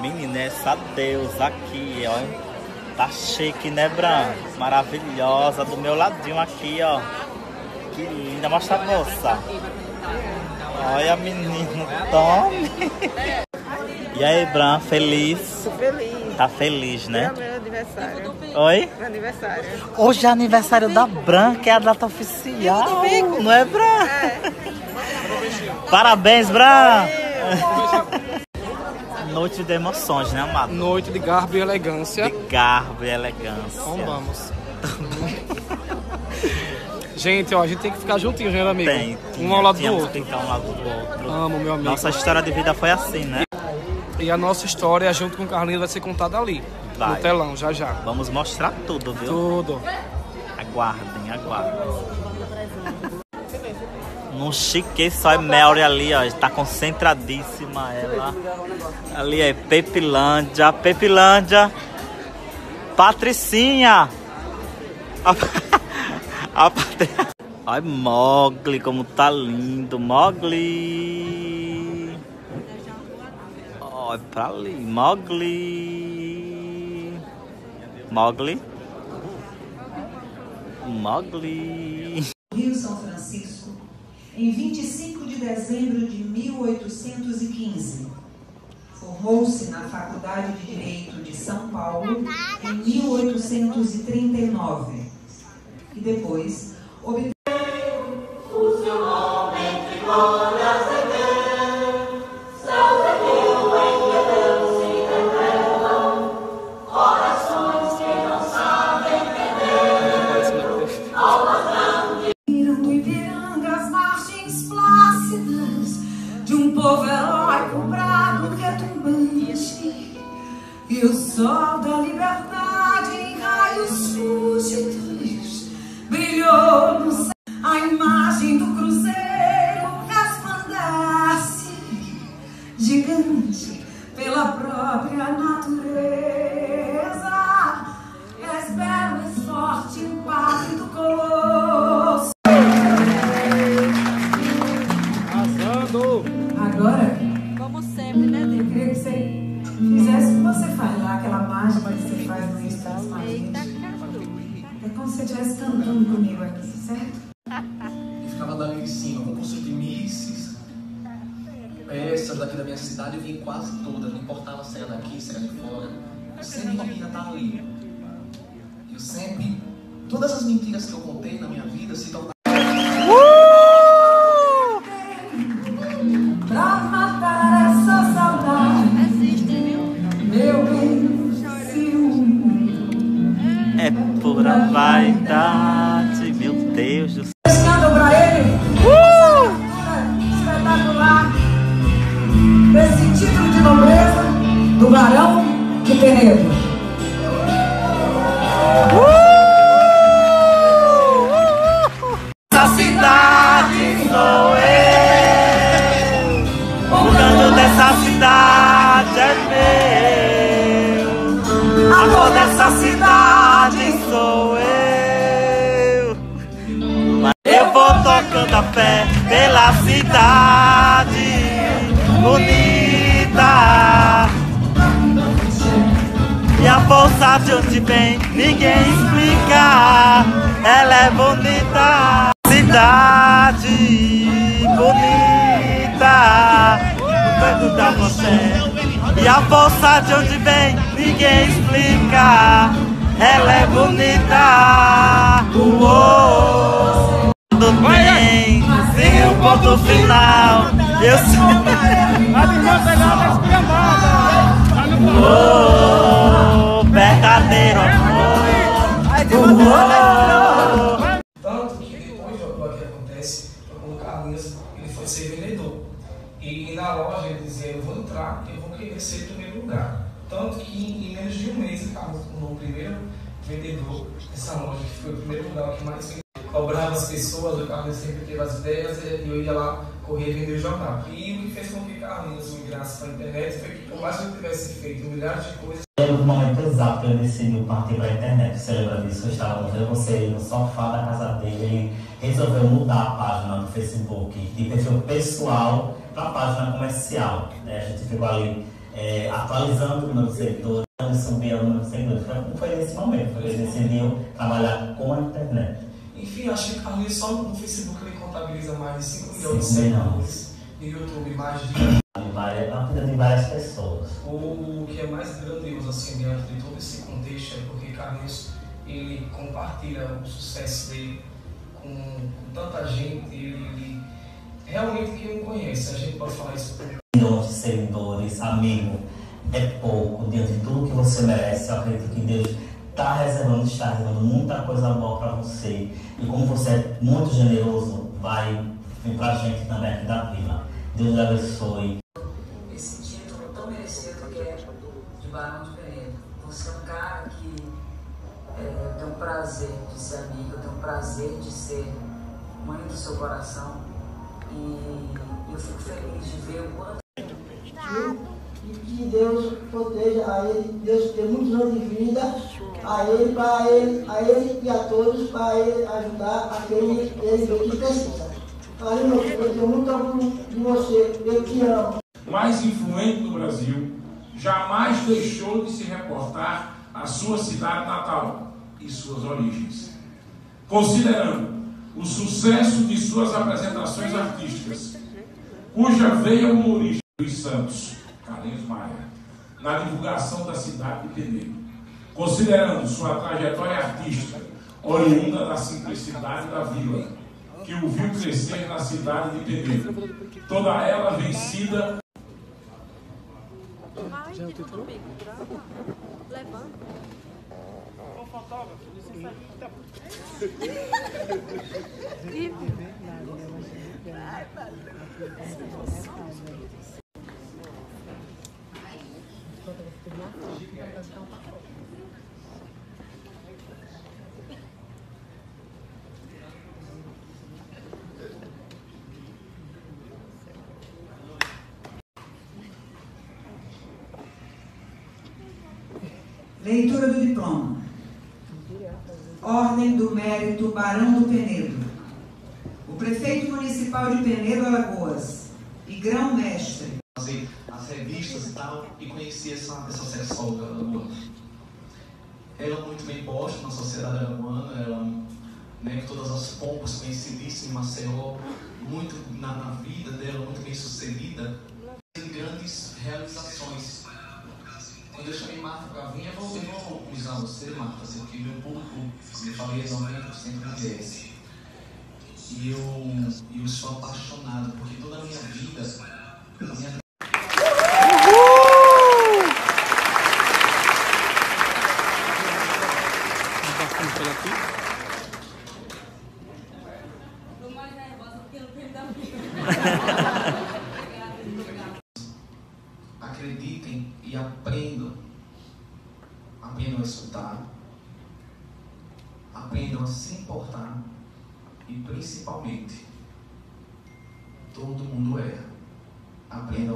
Menina, essa deusa aqui, ó. Tá chique, né, Bran? Maravilhosa. Do meu ladinho aqui, ó. Que linda. Mostra a moça. Olha, menino, tome. E aí, Bran, feliz? Tô feliz. Tá feliz, É né? o meu aniversário. Oi? Meu aniversário. Hoje é aniversário da Bran, que é a data oficial. Não é, Bran? Parabéns, Bran! Noite de emoções, né, amado? Noite de garbo e elegância. De garbo e elegância. Então vamos. gente, ó, a gente tem que ficar juntinho, né, amigo? Tem. Um ao lado do outro. que ficar um lado do outro. Amo, meu amigo. Nossa história de vida foi assim, né? E a nossa história, junto com o Carlinhos, vai ser contada ali. Vai. No telão, já já. Vamos mostrar tudo, viu? Tudo. Aguardem, aguardem. Chique só é Melry ali, ó. Está concentradíssima ela. Ali é Pepilândia. Pepilândia. Patricinha. A, a Patri... Ai, Mogli, como tá lindo. Mogli. Olha pra ali. Mogli. Mogli. Mogli. Rio São Francisco, em 25 de dezembro de 1815. Formou-se na Faculdade de Direito de São Paulo em 1839 e depois obteve aqui, certo? e ficava dali em cima, concurso de misses, peças daqui da minha cidade, eu vim quase todas, não importava se era daqui, se era de fora, eu sempre queria estar ali. Eu sempre, todas as mentiras que eu contei na minha vida se tornaram de onde vem, ninguém explica. Ela é bonita, cidade bonita. O canto da você. E a força de onde vem, ninguém explica. Ela é bonita. Uou. Bem, sem o ponto final. Eu sei. Oh, lugar. Tanto que em menos de um mês o Carlos se tornou o primeiro vendedor dessa loja, que foi o primeiro lugar que mais cobrava as pessoas, o Carlinhos sempre teve as ideias e eu ia lá correr vender o jornal. E o que fez com que Carlinhos migrasse para a internet foi que, por mais que eu tivesse feito milhares de coisas, lembro do momento exato que eu decidi partir para a internet. Você lembra disso? Eu estava vendo você no sofá da casa dele e resolveu mudar a página do Facebook de perfil pessoal para a página comercial. né? A gente ficou ali é, atualizando o de seguidores, subir o de seguidores. Foi, nesse momento que ele decidiu trabalhar com a internet. Enfim, acho que Carlinhos só no Facebook ele contabiliza mais de 5 milhões de 5 milhões. seguidores. No YouTube, mais de várias, a vida de várias pessoas. O que é mais grandioso assim diante de todo esse contexto é porque Carlinhos ele compartilha o sucesso dele com, com tanta gente, ele, ele realmente quem não conhece, a gente pode falar isso milhões de seguidores, amigo, é pouco diante de tudo que você merece. Eu acredito que Deus está reservando, está reservando muita coisa boa para você. E como você é muito generoso, vai vir para a gente também aqui da vila. Deus lhe abençoe. esse título tão merecido que é de Barão de Penedo. Você é um cara que é, tem um prazer de ser amigo, tem um prazer de ser mãe do seu coração. E eu fico feliz de ver o quanto e que Deus proteja a ele, Deus dê muitos anos de vida a ele, para ele, a ele e a todos, para ele ajudar a quem ele que precisa. Valeu, meu filho, eu tenho muito orgulho de você, eu te amo. mais influente do Brasil, jamais deixou de se reportar a sua cidade natal e suas origens. Considerando o sucesso de suas apresentações artísticas, cuja veia humorista dos Santos, Carlinhos Maia, na divulgação da cidade de Penedo, considerando sua trajetória artística oriunda da simplicidade da vila, que o viu crescer na cidade de Penedo, toda ela vencida Ai, que comigo. Levanta. Leitura do diploma. Ordem do Mérito Barão do Penedo. O prefeito municipal de Penedo, Alagoas, e grão-mestre fazer as revistas e tal, e conheci essa, essa sexóloga alagoana. Ela é muito bem posta na sociedade alagoana, ela, né, com todas as pompas, conhecidíssima em Maceió, muito na, na vida dela, muito bem sucedida, teve grandes realizações. Quando eu chamei Marta para vir, eu vou, eu vou usar você, Marta, porque meu público, como eu falei, é 90% mulheres. E eu, eu sou apaixonado, porque toda a minha vida, a minha Tô mais nervosa porque não tem da acreditem e aprendam. Aprendam a escutar. Aprendam a se importar. E principalmente, todo mundo erra. Aprendam